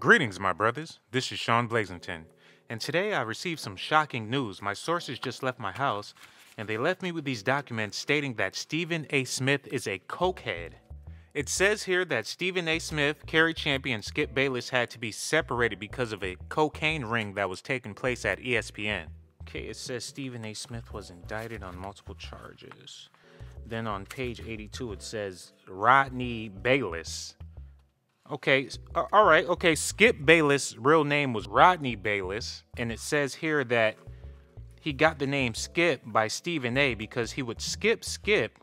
Greetings, my brothers. This is Shawn Blazington, and today I received some shocking news. My sources just left my house, and they left me with these documents stating that Stephen A. Smith is a cokehead. It says here that Stephen A. Smith, Cari Champion, Skip Bayless had to be separated because of a cocaine ring that was taking place at ESPN. Okay, it says Stephen A. Smith was indicted on multiple charges. Then on page 82, it says Rodney Bayless. Okay, all right, okay. Skip Bayless' real name was Rodney Bayless, and it says here that he got the name Skip by Stephen A because he would skip Skip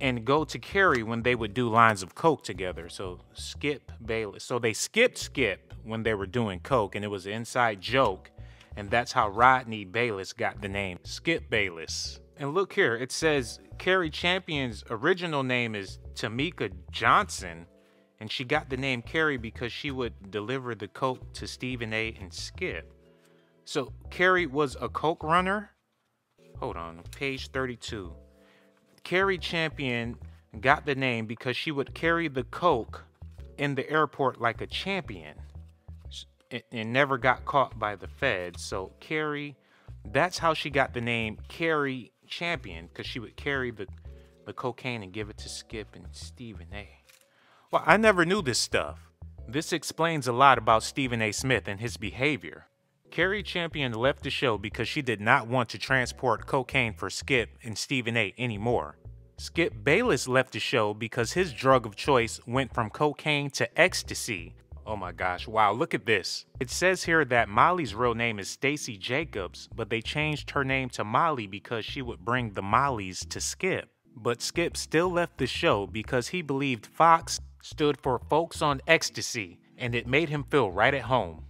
and go to Cari when they would do lines of coke together. So Skip Bayless. So they skipped Skip when they were doing coke, and it was an inside joke, and that's how Rodney Bayless got the name Skip Bayless. And look here, it says Cari Champion's original name is Tamika Johnson, and she got the name Carrie because she would deliver the coke to Stephen A. and Skip. So Carrie was a coke runner. Hold on, page 32. Cari Champion got the name because she would carry the coke in the airport like a champion and never got caught by the feds. So Carrie, that's how she got the name Cari Champion because she would carry the the cocaine and give it to Skip and Stephen A. Well, I never knew this stuff. This explains a lot about Stephen A. Smith and his behavior. Cari Champion left the show because she did not want to transport cocaine for Skip and Stephen A. anymore. Skip Bayless left the show because his drug of choice went from cocaine to ecstasy. Oh my gosh, wow, look at this. It says here that Molly's real name is Stacy Jacobs, but they changed her name to Molly because she would bring the Mollies to Skip. But Skip still left the show because he believed Fox stood for Folks on Ecstasy, and it made him feel right at home.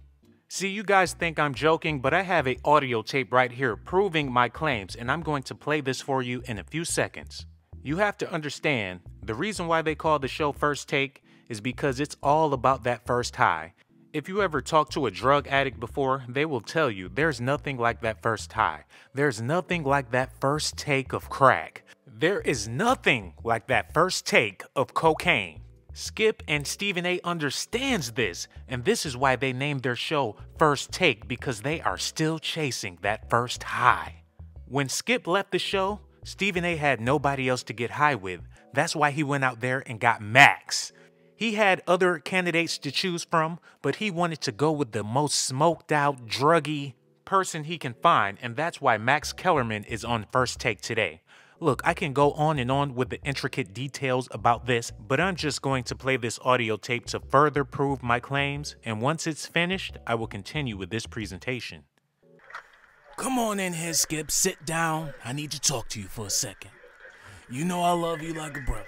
See, you guys think I'm joking, but I have a audio tape right here proving my claims, and I'm going to play this for you in a few seconds. You have to understand, the reason why they call the show First Take is because it's all about that first high. If you ever talked to a drug addict before, they will tell you there's nothing like that first high. There's nothing like that first take of crack. There is nothing like that first take of cocaine. Skip and Stephen A understands this, and this is why they named their show First Take because they are still chasing that first high. When Skip left the show, Stephen A had nobody else to get high with. That's why he went out there and got Max. He had other candidates to choose from, but he wanted to go with the most smoked out, druggy person he can find, and that's why Max Kellerman is on First Take today. Look, I can go on and on with the intricate details about this, but I'm just going to play this audio tape to further prove my claims, and once it's finished, I will continue with this presentation. Come on in here, Skip. Sit down. I need to talk to you for a second. You know I love you like a brother.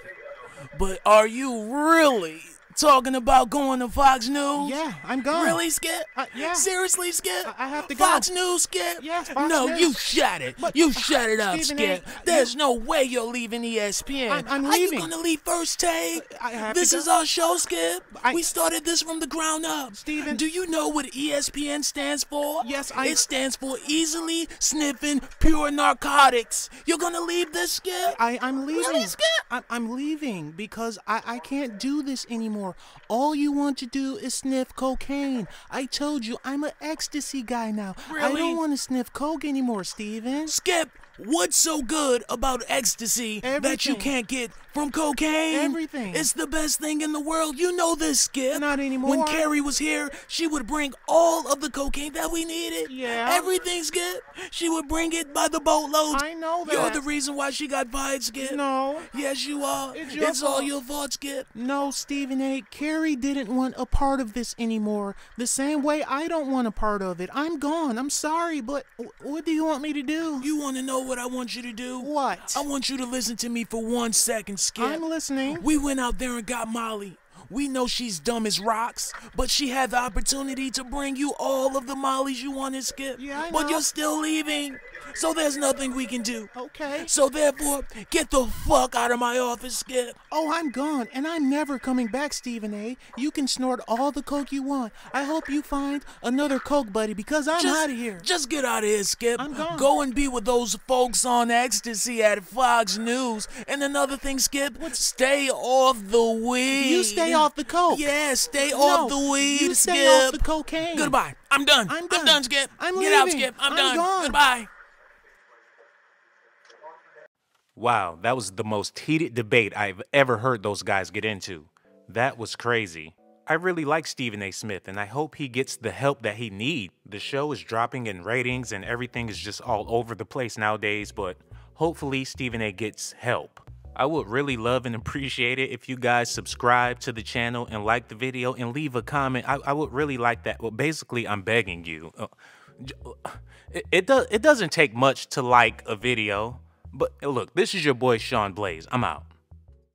But are you really talking about going to Fox News? Yeah, I'm going. Really, Skip? Uh, yeah. Seriously, Skip? I, I have to go. Fox. News, Skip? Yes, Fox no, News. you shut it. But, you uh, shut it up, Stephen Skip. A., There's no way you're leaving ESPN. I'm- I'm Are leaving. you gonna leave First Take? I have this to is go. our show, Skip. I- we started this from the ground up. Stephen- do you know what ESPN stands for? Yes, I- It stands for easily sniffing pure narcotics. You're gonna leave this, Skip? I, I'm leaving. Really, Skip? I, I'm leaving because I, I can't do this anymore. All you want to do is sniff cocaine. I told you I'm an ecstasy guy now. I don't want to sniff coke anymore, Steven. Skip, what's so good about ecstasy that you can't get from cocaine? Everything. It's the best thing in the world. You know this, Skip. Not anymore. When Carrie was here, she would bring all of the cocaine that we needed. Yeah. Everything, Skip. She would bring it by the boatload. I know that. You're the reason why she got fired, Skip. No. Yes, you are. It's your all fault. your fault, Skip. No, Stephen A. Carrie didn't want a part of this anymore. The same way I don't want a part of it. I'm gone. I'm sorry, but what do you want me to do? You want to know what I want you to do? What? I want you to listen to me for one second, Skip. I'm listening. We went out there and got Molly. We know she's dumb as rocks, but she had the opportunity to bring you all of the Mollies you wanted, Skip. Yeah, I know. But you're still leaving. So there's nothing we can do. Okay. So therefore, get the fuck out of my office, Skip. Oh, I'm gone, and I'm never coming back, Stephen A. You can snort all the coke you want. I hope you find another coke buddy because I'm out of here. Just get out of here, Skip. I'm gone. Go and be with those folks on ecstasy at Fox News. And another thing, Skip, stay off the weed. You stay off the coke. Yeah, stay No, off the weed, you stay Skip. off the cocaine. Goodbye. I'm done. I'm I'm done. done, Skip. I'm Get out, leaving. Skip. I'm, I'm done. gone. Goodbye. Wow, that was the most heated debate I've ever heard those guys get into. That was crazy. I really like Stephen A. Smith and I hope he gets the help that he needs. The show is dropping in ratings and everything is just all over the place nowadays, but hopefully Stephen A. gets help. I would really love and appreciate it if you guys subscribe to the channel and like the video and leave a comment. I, I would really like that. Well, basically, I'm begging you. Uh, it, it does it doesn't take much to like a video. But look, this is your boy Shawn Blaze. I'm out.